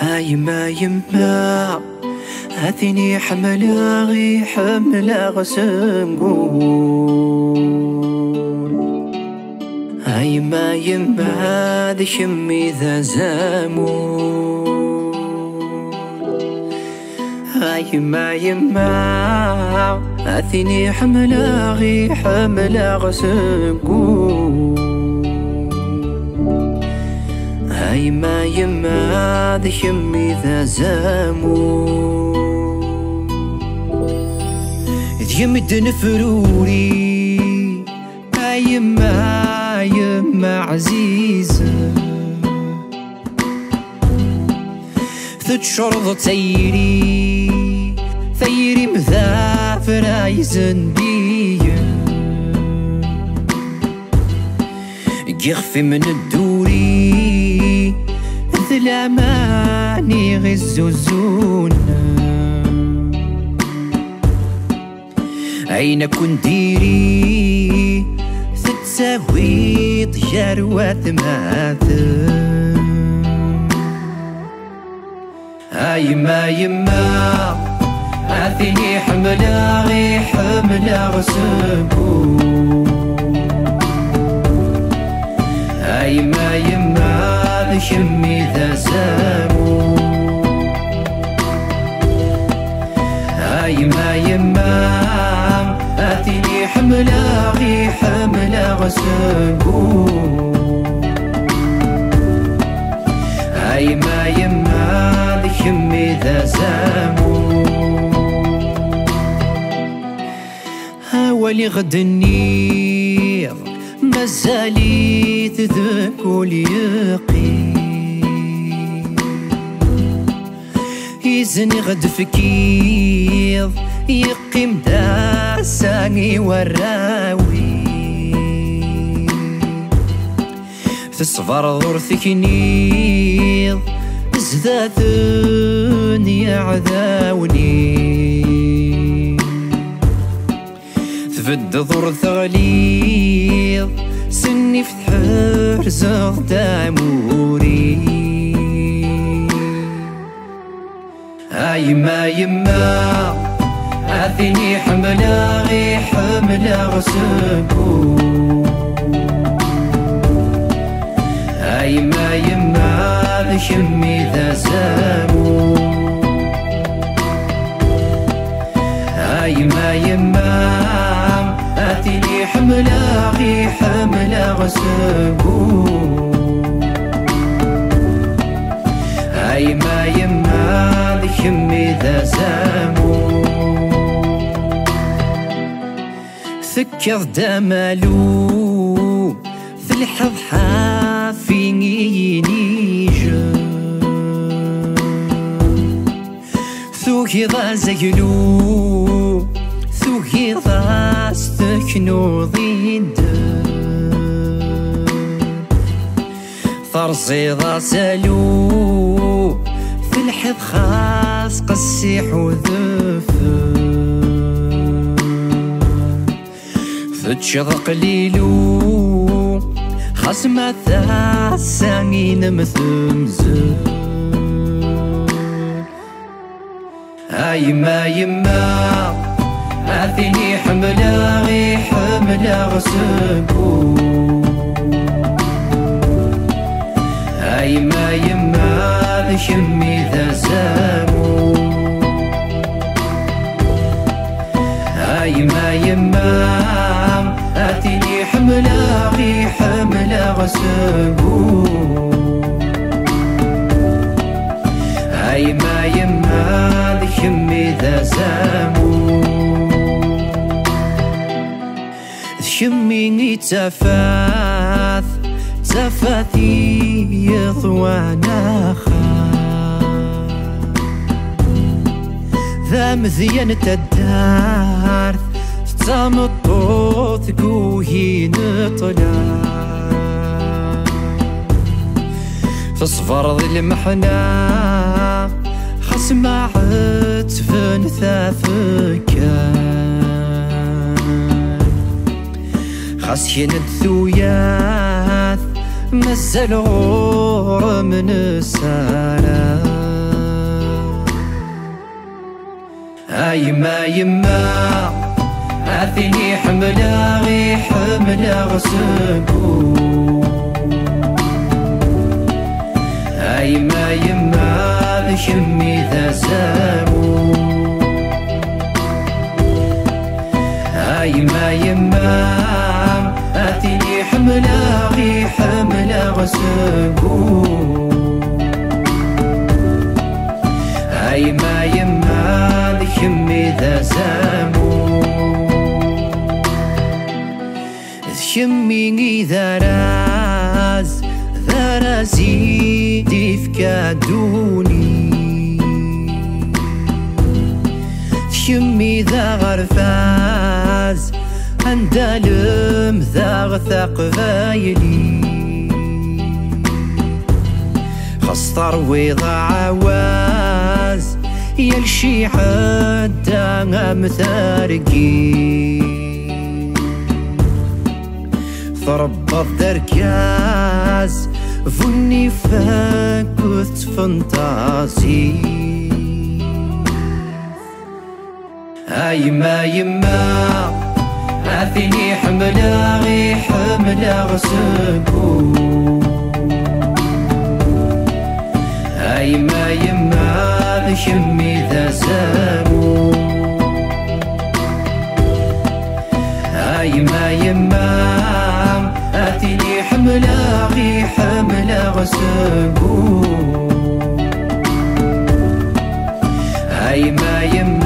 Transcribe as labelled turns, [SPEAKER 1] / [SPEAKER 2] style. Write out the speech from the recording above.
[SPEAKER 1] يما يما هاثيني حملة غي حملة غسنقون يما يما ذي شمي ذا زامون. يما يما هاثيني حملة غي حملة غسنقون يما يما ذي شمي ذا زامو. ذي يمد نفروري يما يما عزيزة ثد شرض تيري ثيري مذافر عايزن بيا يخفي من الدوري ثلاماني غزوزون أين كنت ديري تتساوي طيار وثماثل يما يما أثني حملة غي حملة غسبون آتيني حملة غي حملة غسبو يما يما لشمي ذا سامو. ولي غد النير مازالي تذكو اليقين. يزني غد فكيض يقيم داساني وراوي تصبر ظرثك نيض زدادن يعذاوني تفد ظر ثغليظ سني في حرزة داموري. يما يما أثني حملة غي حملة غسبو يما يما لشمي ذا سامو يما يما آتيني حملة غي حملة غسبو يما يما ثكض دمالو. ثلحظ حافيني نيجا ثوكي ذا زيلو. ثوكي ذا استكنو ضيد. ثرزي ذا سالو في الحظ خاص قسيح وذفر فتشض قليلو. خاص ما ثاساني نمثمزر يما يما آثني حملة غي حملة غسبو يما يما لشمي ذا سامو. يما يما حملة غي حملة غسبو يما يما لشمي ذا سامو شمي تفاث تفاثي يطوانا ذا مزيان تم الطوث قوهين طلع تصفر ذي المحنة خسمع عتفن ثافكا خسين الثوياث مازال غور من السلام أيما يما, يما. أثني حملا غي حملا غسبو. أي ما يما بشمي ذا سامو أي ما يما أثني حملا غي حملا غسبو. أي ما يما بشمي ذا سامو شمي ذا راز ذا رازي ديفكادوني. شمي ذا غرفاز اندلم ذا غثاق فايلي. خسطر ويضا عواز يلشي حتى مثارقي. ضرب دركاز فني فاكوت فانتازي. هاي ما يما أثني حملا غي حملا غسكو. هاي ما يما بشمي ذا سامو. هاي ما يما وسجون هاي ما يم